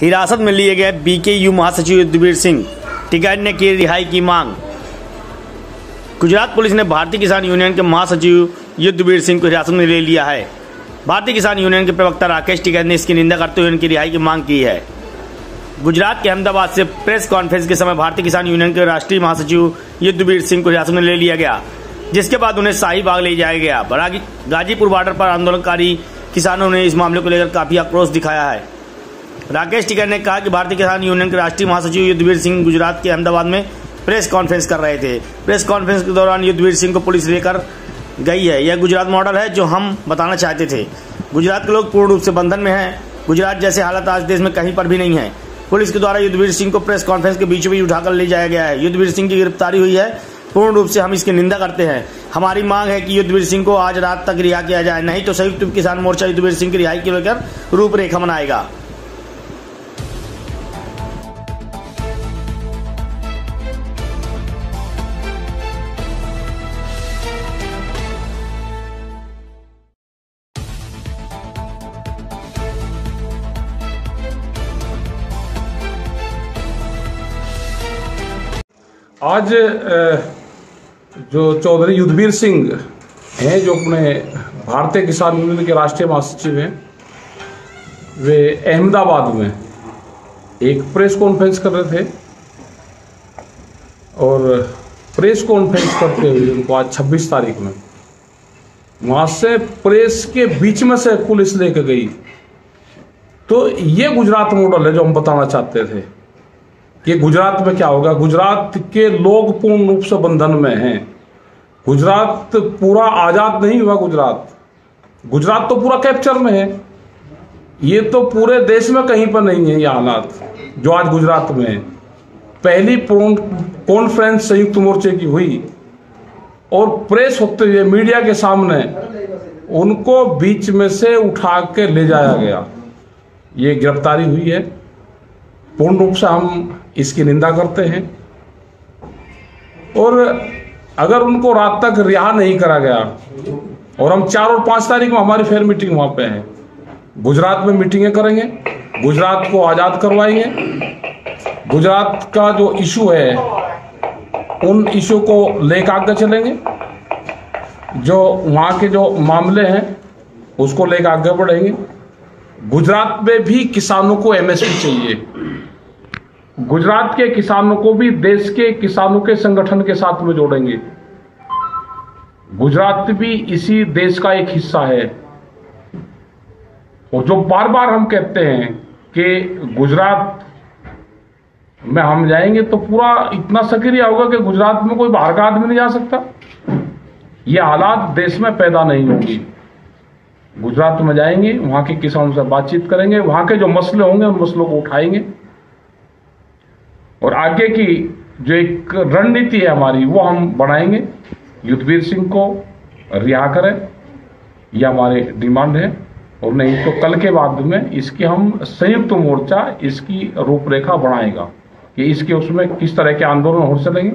हिरासत में लिए गए बीकेयू महासचिव युद्धवीर सिंह, टिकैत ने की रिहाई की मांग। गुजरात पुलिस ने भारतीय किसान यूनियन के महासचिव युद्धवीर सिंह को हिरासत में ले लिया है। भारतीय किसान यूनियन के प्रवक्ता राकेश टिकैत ने इसकी निंदा करते हुए उनकी रिहाई की मांग की है। गुजरात के अहमदाबाद से प्रेस कॉन्फ्रेंस के समय भारतीय किसान यूनियन के राष्ट्रीय महासचिव युद्धवीर सिंह को हिरासत में ले लिया गया, जिसके बाद उन्हें शाही बाग ले जाया गया। गाजीपुर बॉर्डर पर आंदोलनकारी किसानों ने इस मामले को लेकर काफ़ी आक्रोश दिखाया है। राकेश टिकर ने कहा कि भारतीय किसान यूनियन के राष्ट्रीय महासचिव युद्धवीर सिंह गुजरात के अहमदाबाद में प्रेस कॉन्फ्रेंस कर रहे थे। प्रेस कॉन्फ्रेंस के दौरान युद्धवीर सिंह को पुलिस लेकर गई है। यह गुजरात मॉडल है जो हम बताना चाहते थे। गुजरात के लोग पूर्ण रूप से बंधन में हैं। गुजरात जैसे हालत आज देश में कहीं पर भी नहीं है। पुलिस के द्वारा युद्धवीर सिंह को प्रेस कॉन्फ्रेंस के बीच बीच उठाकर ले जाया गया है। युद्धवीर सिंह की गिरफ्तारी हुई है। पूर्ण रूप से हम इसकी निंदा करते हैं। हमारी मांग है कि युद्धवीर सिंह को आज रात तक रिहा किया जाए। नहीं तो संयुक्त किसान मोर्चा युद्धवीर सिंह की रिहाई को लेकर रूपरेखा बनाएगा। आज जो चौधरी युद्धवीर सिंह हैं, जो अपने भारतीय किसान यूनियन के राष्ट्रीय महासचिव हैं, वे अहमदाबाद में एक प्रेस कॉन्फ्रेंस कर रहे थे और प्रेस कॉन्फ्रेंस करते हुए, उनको आज 26 तारीख में, वहाँ से प्रेस के बीच में से पुलिस लेकर गई। तो ये गुजरात मॉडल है जो हम बताना चाहते थे। कि गुजरात में क्या होगा? गुजरात के लोग पूर्ण रूप से बंधन में हैं। गुजरात पूरा आज़ाद नहीं हुआ गुजरात। गुजरात तो पूरा कैप्चर में है। ये तो पूरे देश में कहीं पर नहीं है ये हालात, जो आज गुजरात में है। पहली कॉन्फ्रेंस संयुक्त मोर्चे की हुई और प्रेस होते हुए मीडिया के सामने उनको बीच में से उठा के ले जाया गया। ये गिरफ्तारी हुई है। पूर्ण रूप से हम इसकी निंदा करते हैं। और अगर उनको रात तक रिहा नहीं करा गया, और हम चार और पाँच तारीख में हमारी फेयर मीटिंग वहाँ पे है। गुजरात में मीटिंगें करेंगे, गुजरात को आज़ाद करवाएँगे। गुजरात का जो इशू है, उन इशू को लेकर आगे चलेंगे। जो वहाँ के जो मामले हैं, उसको लेकर आगे बढ़ेंगे। गुजरात में भी किसानों को एमएसपी चाहिए। गुजरात के किसानों को भी, देश के किसानों के संगठन के साथ में जोड़ेंगे। गुजरात भी इसी देश का एक हिस्सा है। और जो बार बार हम कहते हैं कि गुजरात में हम जाएँगे तो पूरा इतना सक्रिय होगा कि गुजरात में कोई बाहर का आदमी नहीं जा सकता। ये हालात देश में पैदा नहीं होंगे। गुजरात में जाएँगे, वहाँ के किसानों से बातचीत करेंगे, वहाँ के जो मसले होंगे, उन मसलों को उठाएँगे। और आगे की जो एक रणनीति है हमारी, वो हम बढ़ाएँगे। युद्धवीर सिंह को रिहा करें यह हमारे डिमांड है। और नहीं तो कल के बाद में इसकी हम संयुक्त मोर्चा इसकी रूपरेखा बढ़ाएगा कि इसके उसमें किस तरह के आंदोलन हो चलेंगे